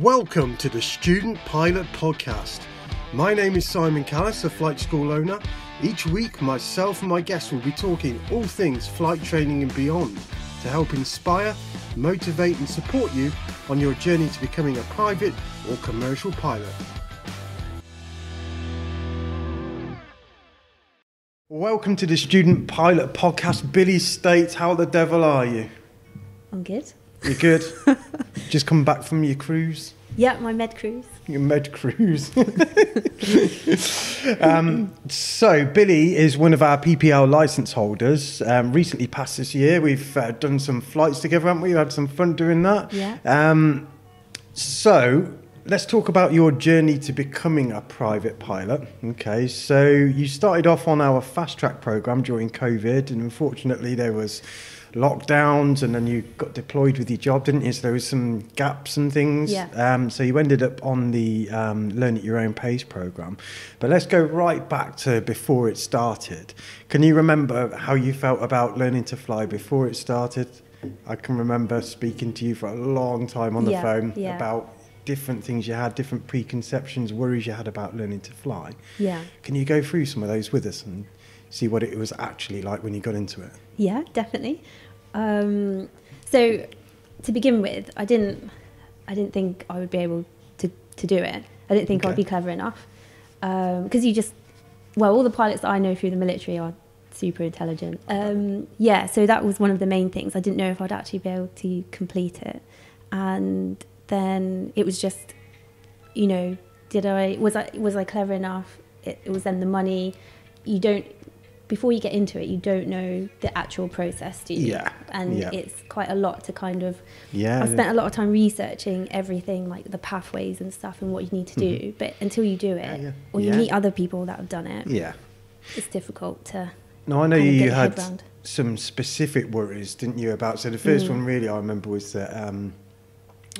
Welcome to the Student Pilot Podcast. My name is Simon Callis, a flight school owner. Each week, myself and my guests will be talking all things flight training and beyond to help inspire, motivate, and support you on your journey to becoming a private or commercial pilot. Welcome to the Student Pilot Podcast. Billi States, how the devil are you? I'm good. You good? Just come back from your cruise? Yeah, my med cruise. Your med cruise. um, so, Billi is one of our PPL license holders. Um, recently passed this year. We've uh, done some flights together, haven't we? Had some fun doing that. Yeah. Um, so, let's talk about your journey to becoming a private pilot. Okay, so you started off on our fast track program during COVID, and unfortunately, there was lockdowns and then you got deployed with your job, didn't you? So there was some gaps and things. Yeah. Um, so you ended up on the um, Learn at Your Own Pace program. But let's go right back to before it started. Can you remember how you felt about learning to fly before it started? I can remember speaking to you for a long time on the Yeah, phone yeah. about different things you had, different preconceptions, worries you had about learning to fly. Yeah. Can you go through some of those with us and see what it was actually like when you got into it? Yeah, definitely. Um, so to begin with, I didn't, I didn't think I would be able to, to do it. I didn't think I'd be clever enough because you just, well, all the pilots that I know through the military are super intelligent. Um, yeah, so that was one of the main things. I didn't know if I'd actually be able to complete it, and then it was just, you know, did I was I was I clever enough? It, it was then the money. You don't before you get into it, you don't know the actual process, do you? Yeah, And yeah. it's quite a lot to kind of. Yeah. I've spent a lot of time researching everything, like the pathways and stuff, and what you need to do. But until you do it, Mm-hmm. yeah. or you Yeah. meet other people that have done it, Yeah. it's difficult to. No, I know kind you had some specific worries, didn't you? About so the first Mm. one really I remember was that um,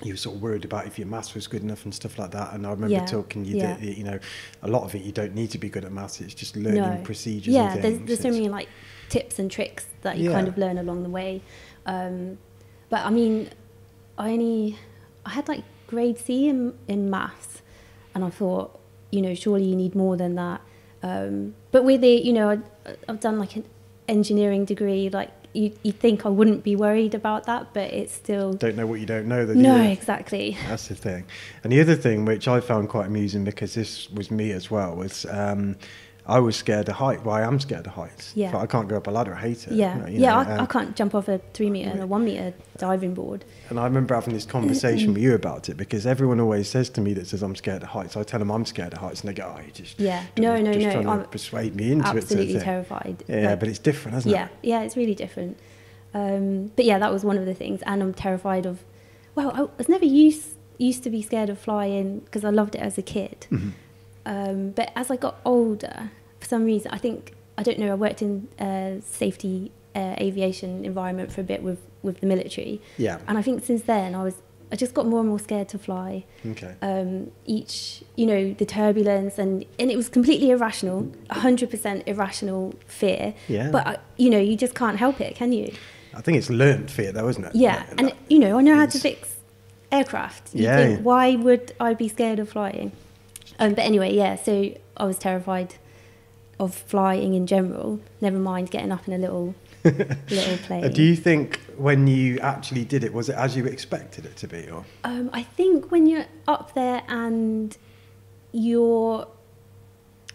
you were sort of worried about if your maths was good enough and stuff like that. And I remember Yeah, talking you yeah. that you know a lot of it you don't need to be good at maths. It's just learning no. procedures. Yeah, and there's, there's so many like tips and tricks that you kind of learn along the way. Um, but I mean, I only I had like grade C in in maths, and I thought, you know, surely you need more than that. Um, but with it, you know, I, I've done like an engineering degree. Like you, you think I wouldn't be worried about that, but it's still Don't know what you don't know. That no, you? exactly. That's the thing. And the other thing, which I found quite amusing because this was me as well, was um, I was scared of height. Well, I am scared of heights. Yeah. But I can't go up a ladder. I hate it. Yeah, you yeah. know, I, I um, can't jump off a three meter and a one meter diving board. And I remember having this conversation with you about it because everyone always says to me that says I'm scared of heights. I tell them I'm scared of heights, and they go, "Oh, you just Yeah. trying No, no, just no, trying to I'm persuade me into it." Absolutely terrified. Yeah, Like, but it's different, isn't yeah, it? yeah, it's really different. Um, but yeah, that was one of the things, and I'm terrified of. Well, I was never used used to be scared of flying because I loved it as a kid. Mm-hmm. Um, but as I got older, for some reason, I think I don't know. I worked in uh, safety uh, aviation environment for a bit with with the military, Yeah. and I think since then I was I just got more and more scared to fly Okay. um, each, you know, the turbulence, and, and it was completely irrational, 100% irrational fear. Yeah. But, uh, you know, you just can't help it, can you? I think it's learned fear, though, isn't it? Yeah. And, you know, I know how to fix aircraft. You Yeah, think, yeah. why would I be scared of flying? Um, but anyway, yeah, so I was terrified of flying in general, never mind getting up in a little, little plane. Uh, do you think when you actually did it, was it as you expected it to be, or Um, I think when you're up there and you're,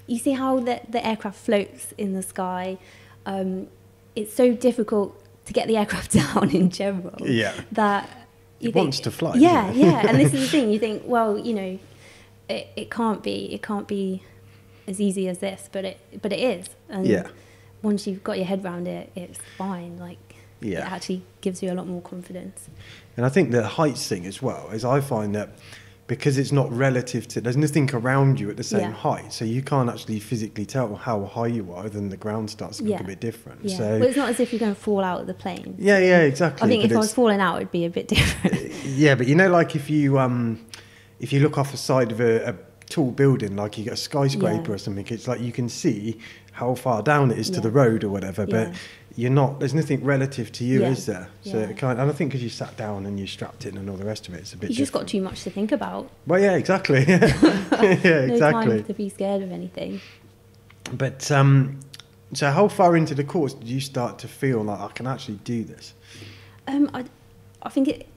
you see how the, the aircraft floats in the sky. Um, it's so difficult to get the aircraft down in general. Yeah. That you It think, wants to fly, Yeah, yeah. And this is the thing. You think, well, you know, it, it can't be. It can't be as easy as this, but it but it is. And Yeah. once you've got your head around it, it's fine. Like Yeah. it actually gives you a lot more confidence. And I think the heights thing as well is I find that because it's not relative to there's nothing around you at the same Yeah. height, so you can't actually physically tell how high you are. Then the ground starts to look Yeah. a bit different. Yeah. So well, it's not as if you're going to fall out of the plane. yeah, yeah, exactly. I think but if I was falling out, it'd be a bit different. yeah, but you know, like if you um, if you look off the side of a, a tall building, like you get a skyscraper Yeah. or something, it's like you can see how far down it is to the road or whatever. But Yeah. you're not. There's nothing relative to you, Yeah. is there? So Yeah. it kind and I think because you sat down and you strapped in and all the rest of it, it's a bit. You just got too much to think about. Well, yeah, exactly. yeah, No exactly. time to be scared of anything. But um, so how far into the course did you start to feel like I can actually do this? Um, I, I think it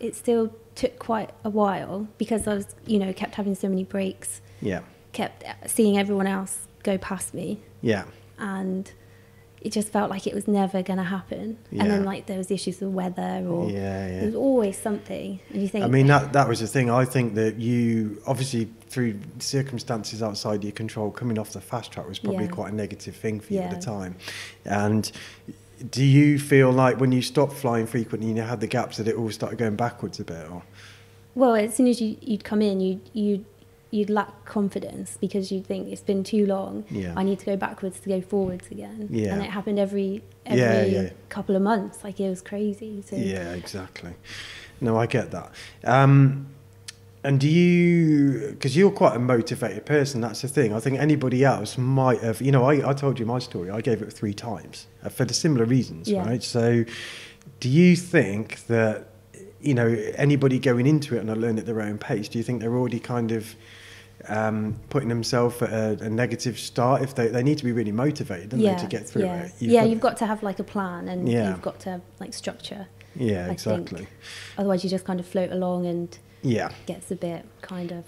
it still took quite a while because I was, you know, kept having so many breaks, Yeah, kept seeing everyone else go past me, yeah, and it just felt like it was never going to happen. Yeah. And then like there was issues with weather, or yeah, yeah. there's always something, and you think, I mean that that was the thing. I think that you obviously through circumstances outside your control, coming off the fast track was probably Yeah. quite a negative thing for you at the time. And do you feel like when you stopped flying frequently and you had the gaps that it all started going backwards a bit? Or well, as soon as you, you'd come in, you you you'd lack confidence because you'd think it's been too long. Yeah. I need to go backwards to go forwards again. Yeah. And it happened every every Yeah, yeah. couple of months. Like it was crazy. So yeah, exactly. No, I get that. Um, and do you, because you're quite a motivated person, that's the thing. I think anybody else might have, you know, I, I told you my story, I gave it three times uh, for the similar reasons, Yeah. right? So do you think that, you know, anybody going into it and learn at their own pace, do you think they're already kind of um, putting themselves at a, a negative start if they, they need to be really motivated, don't yeah, they, to get through yeah. it? yeah, you've got to have like a plan and Yeah. you've got to have like structure. Yeah, I exactly. think. Otherwise, you just kind of float along and Yeah. gets a bit kind of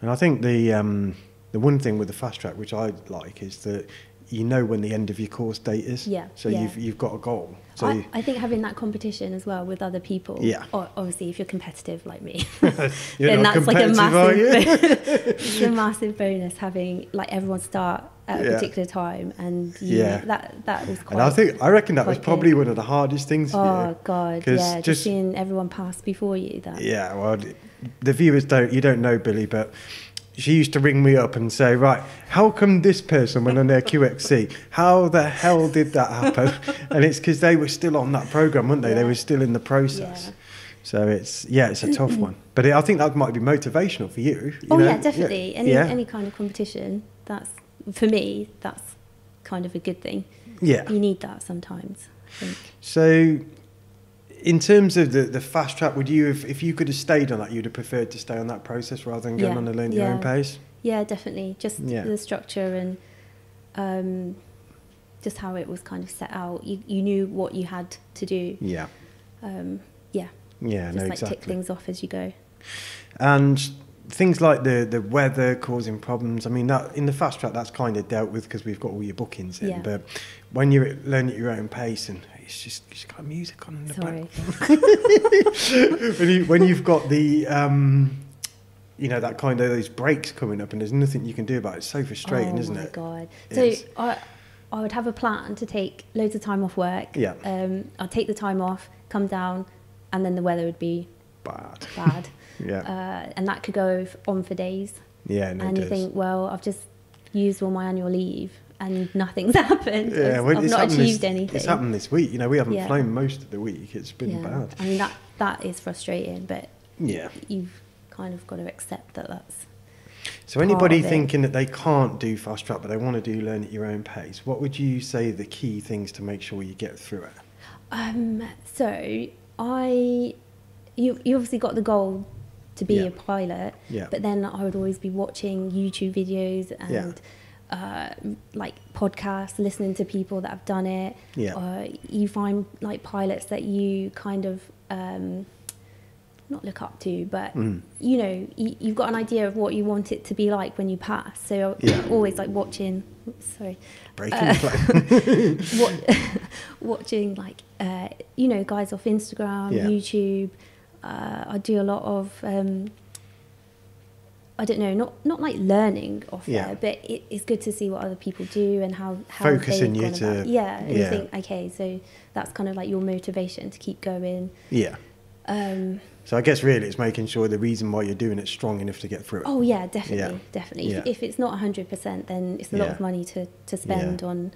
And I think the um, the one thing with the fast track which I like is that you know when the end of your course date is. Yeah, So yeah. you've you've got a goal. So I, I think having that competition as well with other people. Yeah. Obviously, if you're competitive like me, you're then not that's like a competitive, are you? massive, it's a massive bonus having like everyone start at a particular time, and you, Yeah. that that was quite. and I think I reckon that was probably good. one of the hardest things Oh you. God, yeah, just, just- seeing everyone pass before you. That Yeah, well, the viewers don't you don't know Billi, but she used to ring me up and say, right, how come this person went on their QXC? How the hell did that happen? and it's because they were still on that program, weren't they? They were still in the process. Yeah. So it's yeah, it's a tough one. But it, I think that might be motivational for you. you Oh know? yeah, definitely. Any yeah. any kind of competition. That's for me. That's kind of a good thing. yeah. You need that sometimes. I think. So, in terms of the, the fast track, would you have, if you could have stayed on that, you'd have preferred to stay on that process rather than going Yeah, on the learn your own pace? Yeah, definitely. Just Yeah. the structure and um, just how it was kind of set out. You you knew what you had to do. Yeah, Um, yeah, yeah, just no, like exactly. tick things off as you go. And things like the the weather causing problems. I mean, that in the fast track, that's kind of dealt with because we've got all your bookings in. Yeah. But when you learn at your own pace, and it's just it's got music on in the Sorry. back. when you when you've got the um, you know that kind of those breaks coming up, and there's nothing you can do about it. It's so frustrating, oh isn't it? Oh my it? god! It So. I I would have a plan to take loads of time off work. Yeah. Um, I'd take the time off, come down, and then the weather would be Bad. bad. Yeah. uh, and that could go on for days. yeah. No, and it you does. think, well, I've just used all my annual leave and nothing's happened. Yeah, well, I've it's not happened achieved this, anything. It's happened this week. You know, we haven't Yeah. flown most of the week. It's been yeah. bad. I mean, that that is frustrating, but Yeah. you've kind of got to accept that that's. So anybody thinking that they can't do fast track but they want to do learn at your own pace, what would you say the key things to make sure you get through it? Um, so I, you you obviously got the goal to be Yeah. a pilot, Yeah. but then I would always be watching YouTube videos Yeah. Uh, like podcasts, listening to people that have done it. Yeah. Uh, you find like pilots that you kind of um, not look up to, but Mm. you know, you, you've got an idea of what you want it to be like when you pass. So Yeah. always like watching. oops, Sorry, Breaking Uh, what, watching like uh, you know guys off Instagram, Yeah. YouTube. Uh, I do a lot of um, I don't know, not not like learning off Yeah. there, but it, it's good to see what other people do and how how Focusing you to- about. yeah, and yeah. you think okay, so that's kind of like your motivation to keep going. yeah. Um, So I guess really it's making sure the reason why you're doing it's strong enough to get through it. oh yeah, definitely, Yeah. definitely. If, if it's not hundred percent, then it's a lot of money to to spend Yeah. on.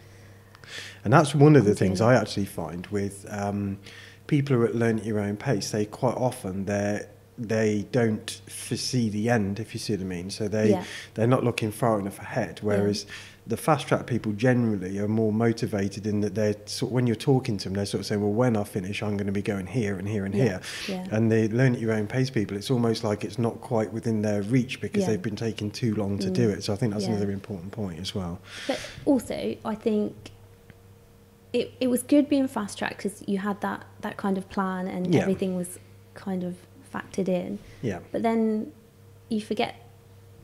And that's one of the things I actually find with um, people who are learn at your own pace. They quite often they they don't foresee the end, if you see what I mean. So they Yeah. they're not looking far enough ahead. Whereas the fast track people generally are more motivated in that they're sort when you're talking to them, they're sort of saying, "Well, when I finish, I'm going to be going here and here and Yeah, here." yeah. And they learn at your own pace. People, it's almost like it's not quite within their reach because Yeah. they've been taking too long to do Mm. it. So I think that's Yeah. another important point as well. But also, I think it it was good being fast track because you had that that kind of plan and Yeah. everything was kind of factored in. Yeah, But then you forget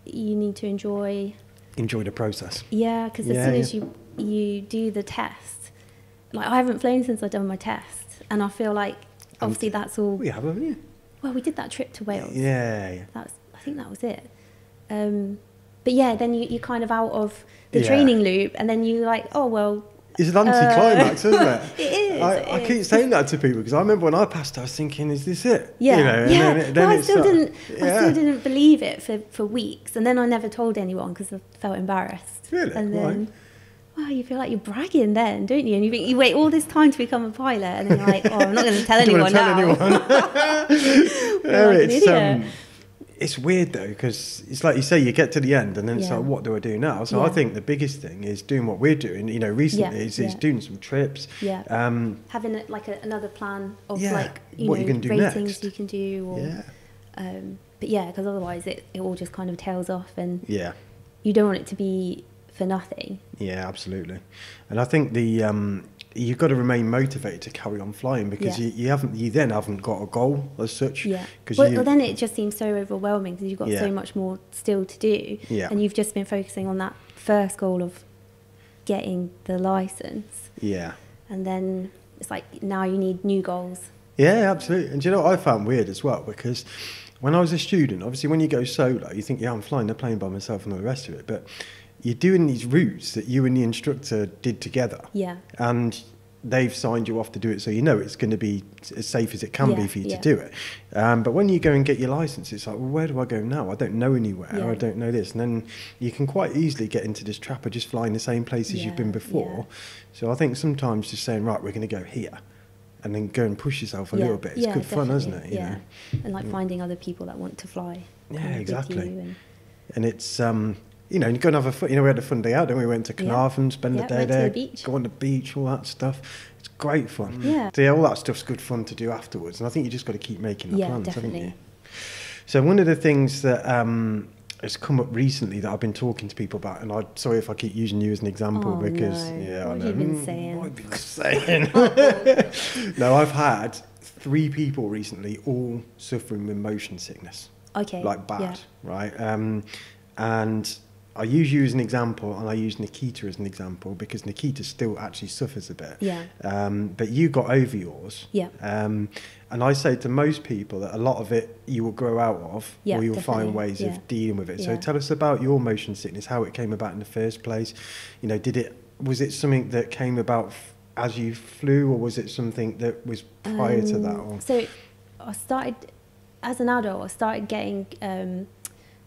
you need to enjoy. enjoy the process. Yeah, because as Yeah, soon yeah. as you you do the test, like I haven't flown since I've done my test, and I feel like obviously that's all. We have, haven't you? Well, we did that trip to Wales. Yeah, yeah. That's I think that was it. Um, but yeah, then you you're kind of out of the Yeah. training loop, and then you like, oh well, It's an anticlimax, isn't it? It is, I, it I is. keep saying that to people because I remember when I passed, I was thinking, "Is this it?" Yeah, You know, and yeah. then it- then no, I still didn't. I still didn't believe it for, for weeks, and then I never told anyone because I felt embarrassed. Really? And Why? then, wow, you feel like you're bragging then, don't you? And you you wait all this time to become a pilot, and then you're like, oh, I'm not going to tell anyone tell now. anyone. Yeah, an it's, um. It's weird though because it's like you say, you get to the end and then it's like, what do I do now? So I think the biggest thing is doing what we're doing. You know, recently Yeah, is, is yeah. doing some trips. Yeah. Um, Having a, like a, another plan of Yeah, like you what know do ratings next. you can do, or yeah. um, but yeah, because otherwise it, it all just kind of tails off, and Yeah. you don't want it to be for nothing. Yeah, absolutely. And I think the um, you've got to remain motivated to carry on flying because Yeah. you, you haven't you then haven't got a goal as such. Yeah. Because Well, you, well, then it just seems so overwhelming because you've got Yeah. so much more still to do. Yeah. And you've just been focusing on that first goal of getting the license. yeah. And then it's like now you need new goals. Yeah, absolutely. And do you know what I found weird as well? Because when I was a student, obviously when you go solo, you think, yeah, I'm flying the plane by myself and all the rest of it. But you're doing these routes that you and the instructor did together. Yeah. And they've signed you off to do it, so you know it's going to be as safe as it can be for you yeah. to do it. Um, but when you go and get your license, it's like, well, where do I go now? I don't know anywhere. Yeah. I don't know this. And then you can quite easily get into this trap of just flying the same places you've been before. So I think sometimes just saying, right, we're going to go here. And then go and push yourself a yeah. little bit. It's yeah, good fun, isn't it? you yeah. know? And like finding other people that want to fly. Yeah, kind of with exactly. and- And it's um, you know, you go and have a fun. You know, we had a fun day out. Then we went to Yeah. Caernarfon, spend Yeah, the day to the there, beach. go on the beach, all that stuff. It's great fun. Yeah. So yeah, all that stuff's good fun to do afterwards. And I think you just got to keep making the Yeah, plans, haven't you? So one of the things that um, has come up recently that I've been talking to people about, and I'm sorry if I keep using you as an example Oh, because no. yeah, What I have know. you been Mm, saying? What have I been saying? no, I've had three people recently all suffering with motion sickness Okay. like bad, Yeah. right? Um, and I use you as an example, and I use Nikita as an example because Nikita still actually suffers a bit. Yeah. Um, but you got over yours. Yeah. Um, and I say to most people that a lot of it you will grow out of, Yeah, or you'll find ways Yeah. of dealing with it. So tell us about your motion sickness, how it came about in the first place. You know, did it was it something that came about f- as you flew, or was it something that was prior to that? Um, Or? So I started as an adult. I started getting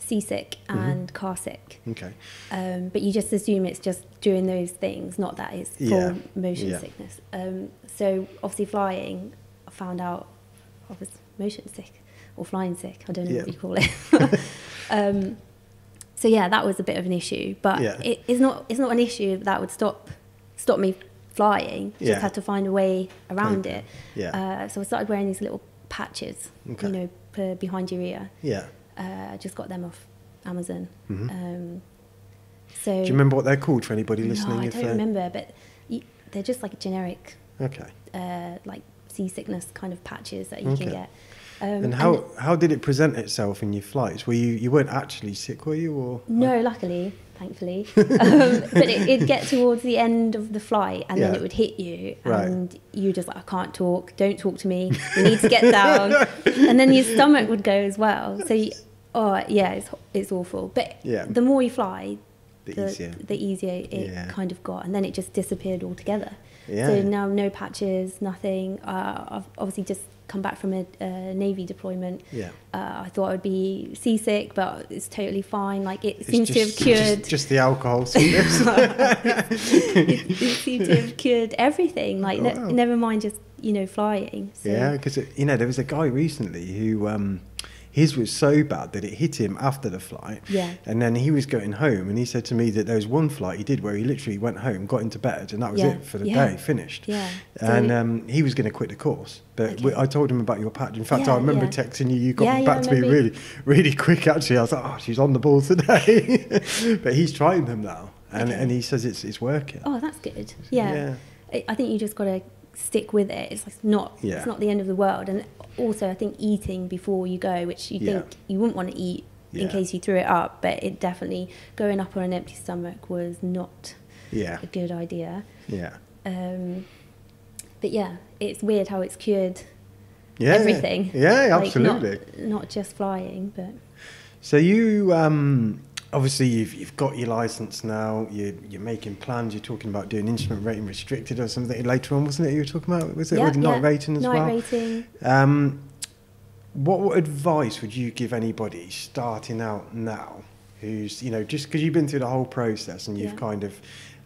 seasick Mm-hmm. and car sick. Okay. Um, but you just assume it's just doing those things, not that it's full Yeah, motion yeah. sickness. Um, so obviously flying, I found out I was motion sick or flying sick. I don't know Yeah. what you call it. um, so yeah, that was a bit of an issue, but it, it's not it's not an issue that would stop stop me flying. Yeah. Just had to find a way around it. Yeah. Uh, so I started wearing these little patches, Okay. you know, per, behind your ear. yeah. Uh, I just got them off Amazon. Mhm. Um, so Do you remember what they're called for anybody listening? No, I don't remember, but they're just like generic, Okay. uh, like seasickness kind of patches that you Okay. can get. Um, And how how did it present itself in your flights? Were you you weren't actually sick, were you? Or no, luckily, thankfully, um, but it, it'd get towards the end of the flight, and then it would hit you, Right. and you just like, I can't talk. Don't talk to me. You need to get down, and then your stomach would go as well. So, you, oh yeah, it's it's awful. But Yeah. the more you fly, the, the, easier? the easier it Yeah. kind of got, and then it just disappeared altogether. Yeah. So now no patches, nothing. Uh, I've obviously just come back from a, a navy deployment. Yeah. Uh, I thought I'd be seasick, but it's totally fine. Like it It's seems to have cured. Just, just the alcohol it, it seemed to have cured everything. Like Oh, ne- never mind just you know flying. So, yeah, because you know there was a guy recently who um, his was so bad that it hit him after the flight. Yeah. And then he was going home, and he said to me that there was one flight he did where he literally went home, got into bed, and that was Yeah. it for the Yeah. day, finished. Yeah. And um, he was going to quit the course, but we, I told him about your patch. In fact, I remember texting you. You got back to me really, really quick. Actually, I was like, "Oh, she's on the ball today." but he's trying them now, and Okay. and he says it's it's working. Oh, that's good. Yeah. I think you just got to stick with it. It's like not Yeah. it's not the end of the world. And also, I think eating before you go, which you Yeah. think you wouldn't want to eat Yeah. in case you threw it up, but it definitely going up on an empty stomach was not Yeah, a good idea. yeah, Um, but yeah, it's weird how it's cured yeah. everything. Yeah, Like, absolutely. not, not just flying, but So you um, obviously you've you've got your license now. you're, you're making plans. You're talking about doing instrument rating restricted or something later on, wasn't it? You were talking about was it yeah, night yeah. rating as night well? rating. Um, what advice would you give anybody starting out now, who's you know just because you've been through the whole process and you've Yeah. kind of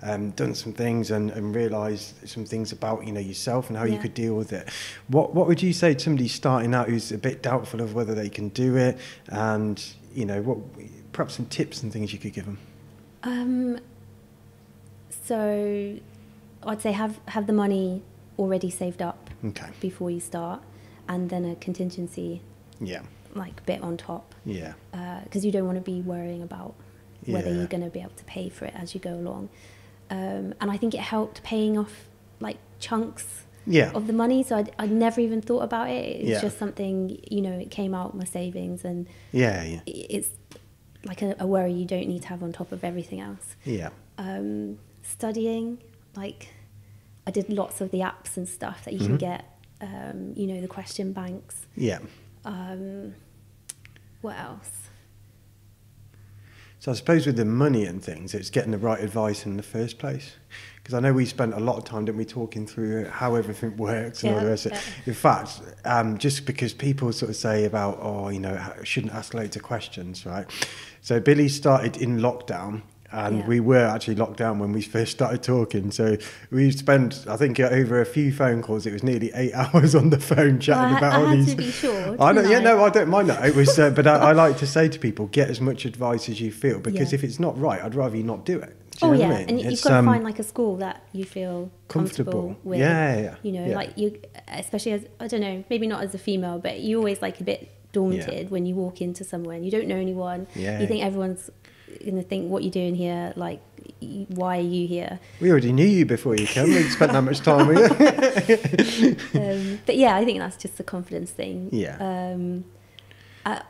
um, done some things and, and realised some things about you know yourself and how you could deal with it. What what would you say to somebody starting out who's a bit doubtful of whether they can do it, and you know what perhaps some tips and things you could give them? Um, so I'd say have have the money already saved up Okay. before you start, and then a contingency Yeah. like bit on top, Yeah. because you don't want to be worrying about whether Yeah. you're going to be able to pay for it as you go along. Um, and I think it helped paying off like chunks Yeah. of the money. So I'd, I'd never even thought about it. It's Yeah. just something you know. It came out of my savings, and Yeah. Yeah. it's like a, a worry you don't need to have on top of everything else. Yeah. um, studying. Like, I did lots of the apps and stuff that you can Mhm. get. Um, you know, the question banks. Yeah. Um, what else? So I suppose with the money and things, it's getting the right advice in the first place. Because I know we spent a lot of time, didn't we, talking through how everything works and all the rest of it. yeah. In fact, um, just because people sort of say about, oh, you know, shouldn't ask loads of questions, right? So Billi started in lockdown. And Yeah. we were actually locked down when we first started talking. So we spent, I think, over a few phone calls. It was nearly eight hours on the phone chatting I- about I all these. to be short, I know, yeah, no, I don't mind that. It was, uh, but I, I like to say to people, get as much advice as you feel because Yeah. if it's not right, I'd rather you not do it. Oh yeah, I mean? and you've It's, got to um, find like a school that you feel comfortable. comfortable, with. Yeah, yeah, yeah. You know, Yeah. like you, especially as I don't know, maybe not as a female, but you always like a bit daunted when you walk into somewhere and you don't know anyone. Yeah. You think everyone's gonna think what you're doing here, like why are you here? we already knew you before you came. We spent that much time with you. um, but yeah, I think that's just the confidence thing. Yeah. Um,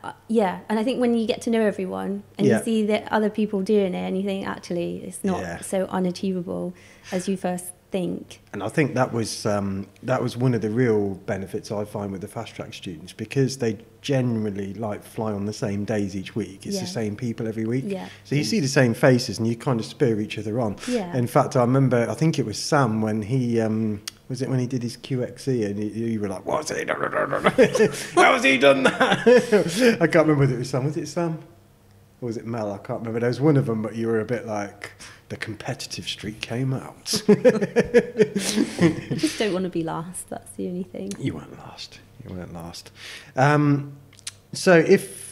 I, yeah, and I think when you get to know everyone and Yeah. you see that other people doing it, and you think actually it's not Yeah. so unachievable as you first think. And I think that was um, that was one of the real benefits I find with the fast track students because they generally like fly on the same days each week. It's Yeah. the same people every week. Yeah. So you see the same faces and you kind of spur each other on. Yeah. In fact, I remember I think it was Sam when he um, was it when he did his QXC and you, you were like, "What's he? done? How has he done that?" I can't remember whether it was Sam. Was it Sam? Or was it Mel? I can't remember. There was one of them, but you were a bit like the competitive streak came out. I just don't want to be last. That's the only thing. You weren't last. You weren't last. Um, so if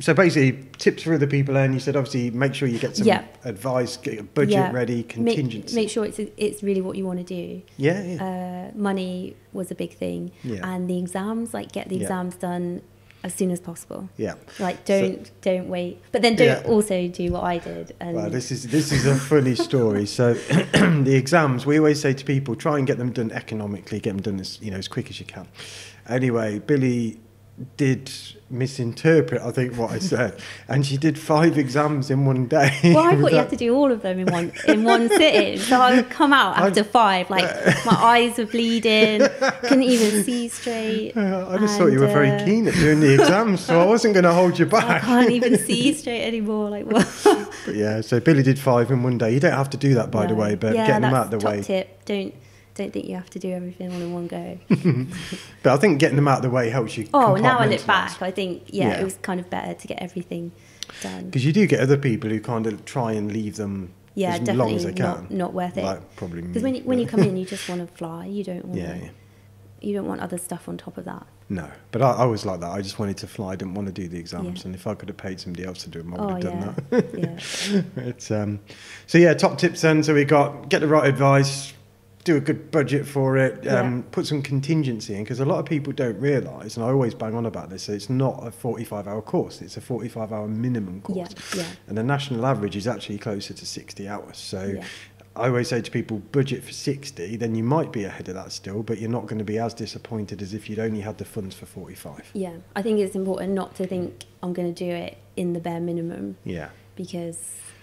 so, basically, tips for other people. And you said obviously make sure you get some Yeah. advice, get your budget Yeah. ready, Make, contingency. make sure it's it's really what you want to do. yeah, yeah, Uh, money was a big thing, Yeah. and the exams, like get the exams done as soon as possible. yeah. Like don't don't wait, but then don't also do what I did. And Well, this is this is a funny story. So the exams, we always say to people, try and get them done economically, get them done as you know as quick as you can. Anyway, Billi did misinterpret, I think, what I said, and she did five exams in one day. well, I thought you had to do all of them in one in one sitting. So I would come out after five, like my eyes were bleeding, couldn't even see straight. Uh, I just thought you were and, very uh, keen at doing the exams, so I wasn't going to hold you back. I can't even see straight anymore. Like what? Yeah, so Billi did five in one day. You don't have to do that, by the way, but yeah, getting them out of the top way. Tip: don't don't think you have to do everything all in one go. But I think getting them out of the way helps you. Oh, now I look back, I think yeah, Yeah. it was kind of better to get everything done. Because you do get other people who kind of try and leave them Yeah, as definitely long as they can. not, not worth it. Like probably Because when you, when you come in, you just want to fly. You don't want Yeah, yeah. you don't want other stuff on top of that. No, but I, I was like that. I just wanted to fly. I didn't want to do the exams, Yeah. and if I could have paid somebody else to do them, I would Oh have done yeah, that. yeah, It's, um, so yeah, top tips then. So we got get the right advice, do a good budget for it, um, Yeah. put some contingency in because a lot of people don't realise, and I always bang on about this. So it's not a forty-five hour course; it's a forty-five hour minimum yeah, course, yeah, and the national average is actually closer to sixty hours. So. yeah. I always say to people, budget for 60, then you might be ahead of that still, but you're not going to be as disappointed as if you'd only had the funds for 45. Yeah, I think it's important not to think I'm going to do it in the bare minimum Yeah. because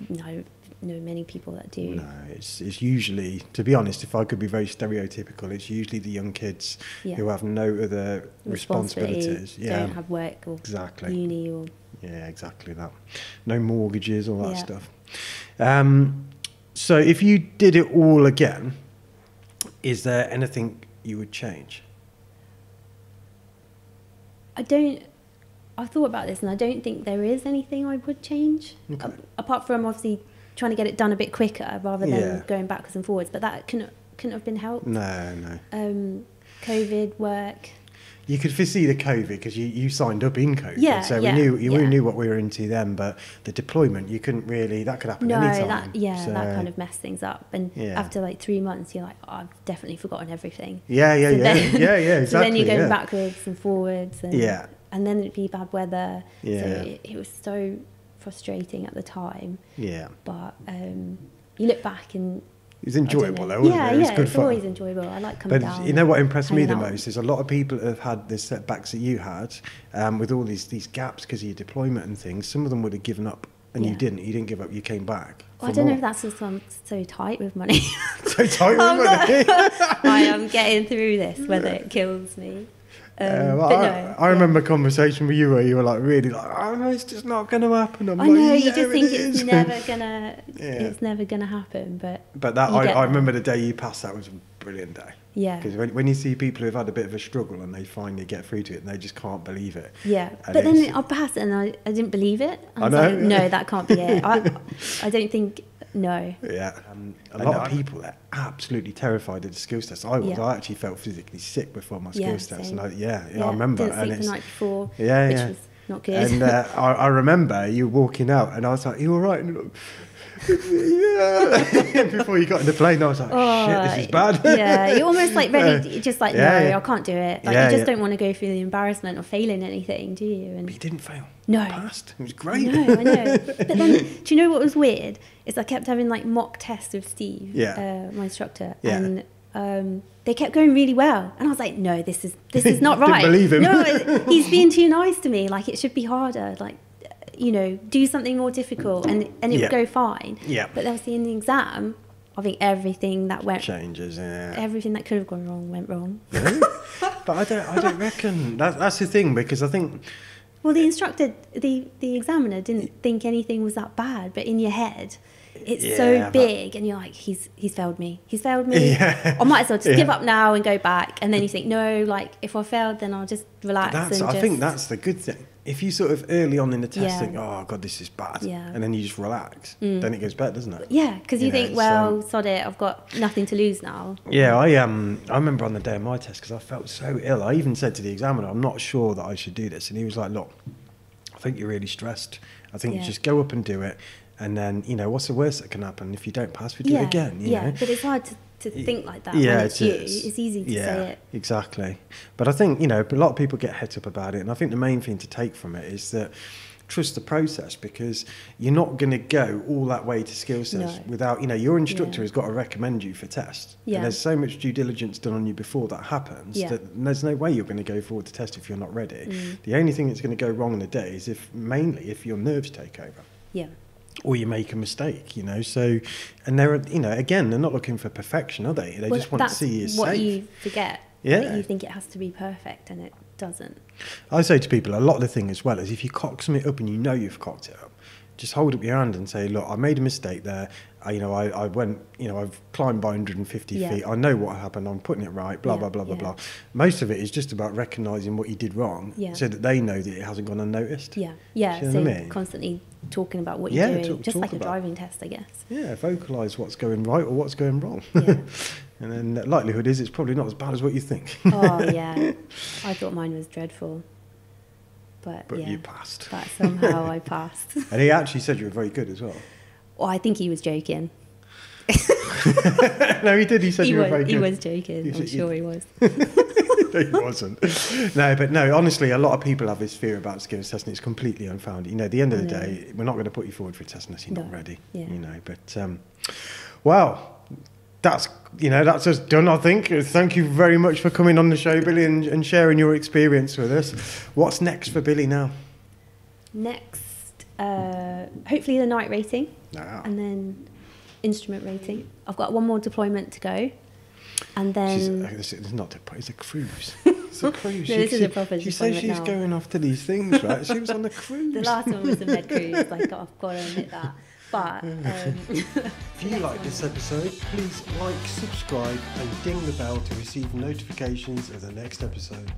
no, know many people that do. No, it's, it's usually, to be honest, if I could be very stereotypical, it's usually the young kids Yeah. who have no other responsibilities. Yeah, Don't have work or exactly. uni or Yeah, exactly that. No mortgages, all that Yeah. stuff. Um, so, if you did it all again, is there anything you would change? I don't. I've thought about this, and I don't think there is anything I would change, Okay. Apart from obviously trying to get it done a bit quicker rather than Yeah. going backwards and forwards. But that couldn't couldn't have been helped. No, no. Um, COVID work. You could foresee the COVID because you, you signed up in COVID, Yeah, so yeah, we knew you we yeah. knew what we were into then. But the deployment, you couldn't really. That could happen No, anytime. that yeah, So- that kind of messed things up. And after like three months, you're like, oh, I've definitely forgotten everything. Yeah, yeah, So yeah, then- yeah, yeah. Exactly. so then you're going backwards and forwards, and Yeah. and then it'd be bad weather. Yeah. So it, it was so frustrating at the time. Yeah, But um, you look back and was enjoyable though, yeah, it? Yeah, good it's always enjoyable. I like coming But down. you know what impressed me the out. most is a lot of people have had the setbacks that you had um, with all these these gaps because of your deployment and things. Some of them would have given up, and you didn't. You didn't give up. You came back. Well, I don't know if that's just I'm so tight with money. so tight I'm with money. I am getting through this, whether it kills me. Um, Uh, well, I, no, I remember a conversation with you where you were like really like, oh no, it's just not going to happen. I'm I like, know you "Yeah, just think it it's never gonna, Yeah. it's never gonna happen. But But that I, I remember the day you passed. That was a brilliant day. yeah, Because when, when you see people who've had a bit of a struggle and they finally get through to it and they just can't believe it. yeah. And But then I passed it and I, I didn't believe it. I I know, like, no, that can't be it. I, I don't think no. Yeah, um, a lot of people are absolutely terrified of the skills test. I was. Yeah. I actually felt physically sick before my Yeah, skills test, same. and I, yeah, yeah, I remember. Didn't And sleep the night before, yeah, which yeah. was not good. And uh, I, I remember you walking out, and I was like, "You all right?" And you're like, yeah. Before you got in the plane, I was like, "Shit, this is bad." yeah, you're almost like ready, you're just like, Yeah, no, yeah. I can't do it. Like, Yeah, you just don't want to go through the embarrassment of failing anything, do you? And But you didn't fail. No. You passed. It was great. know, I know. But then, do you know what was weird? Is I kept having like mock tests with Steve, Yeah. uh, my instructor, Yeah. and um, they kept going really well. And I was like, no, this is this is not Didn't right. believe him. No, he's being too nice to me. Like it should be harder. Like you know, do something more difficult, and and it Yeah. would go fine. Yeah. But obviously in the exam, I think everything that went, Changes. Yeah. everything that could have gone wrong went wrong. Really? but I don't. I don't reckon that, that's the thing because I think Well, the instructor, the the examiner didn't think anything was that bad, but in your head, it's Yeah, so but- big, and you're like, he's he's failed me. He's failed me. Yeah. I might as well just give up now and go back. And then you think, no, like if I failed, then I'll just relax That's, and I just. think that's the good thing. If you sort of early on in the test Yeah. think, oh god, this is bad, Yeah. Mm. and then you just relax, then it goes better, doesn't it? Yeah, because you, You know, think, well, um, sod it, I've got nothing to lose now. Yeah, I um, I remember on the day of my test because I felt so ill. I even said to the examiner, "I'm not sure that I should do this," and he was like, "Look, I think you're really stressed. I think Yeah. you just go up and do it, and then you know what's the worst that can happen if you don't pass? We do it again. You yeah, know? but it's hard to, to think like that yeah, when it's it you. It's easy to yeah, say it. Exactly. But I think, you know, a lot of people get het up about it. And I think the main thing to take from it is that trust the process because you're not going to go all that way to skills test No. without, you know, your instructor Yeah. has got to recommend you for tests. Yeah. And there's so much due diligence done on you before that happens Yeah. that there's no way you're going to go forward to test if you're not ready. Mm. The only thing that's going to go wrong in a day is if, mainly, if your nerves take over Yeah, or you make a mistake, you know. So, and they're, you know, again, they're not looking for perfection, are they? They Well, just want to see you what safe. you forget. Yeah. That you think it has to be perfect, and it doesn't. I say to people a lot of the thing as well is if you cock something up and you know you've cocked it up, just hold up your hand and say, look, I made a mistake there. I, you know, I, I went, you know, I've climbed by 150 Yeah. feet. I know what happened. I'm putting it right. Blah Yeah, blah blah blah yeah. blah. Most of it is just about recognising what you did wrong, Yeah. so that they know that it hasn't gone unnoticed. Yeah, yeah. You so know what I mean? constantly talking about what you're doing, talk- just talk like a driving test, I guess. Yeah, vocalise what's going right or what's going wrong. And then the likelihood is it's probably not as bad as what you think. oh yeah, I thought mine was dreadful, but, but yeah, you passed. but somehow I passed. And he actually said you were very good as well. Well, I think he was joking. no, he did. He said He you were very good. he was joking. I'm sure he was. he wasn't. No, but no, honestly, a lot of people have this fear about skills testing. It's completely unfounded. You know, at the end of the day, we're not going to put you forward for a test unless you're not ready. yeah. You know, but um, well, that's you know that's us done. I think. Thank you very much for coming on the show, Billi, and, and sharing your experience with us. What's next for Billi now? Next, uh, hopefully the night rating, Ah, and then instrument rating. I've got one more deployment to go, and then uh, this is not a, it's a cruise. It's a cruise. No, She- this is a proper She says she's now. going off to these things, right? She was on the cruise. the last one was a med cruise. Like I've got to admit that. But um, If you like this episode, please like, subscribe, and ding the bell to receive notifications of the next episode.